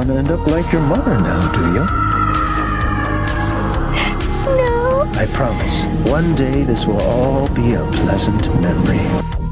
want to end up like your mother now, do you? No. I promise, one day this will all be a pleasant memory.